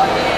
Oh, yeah.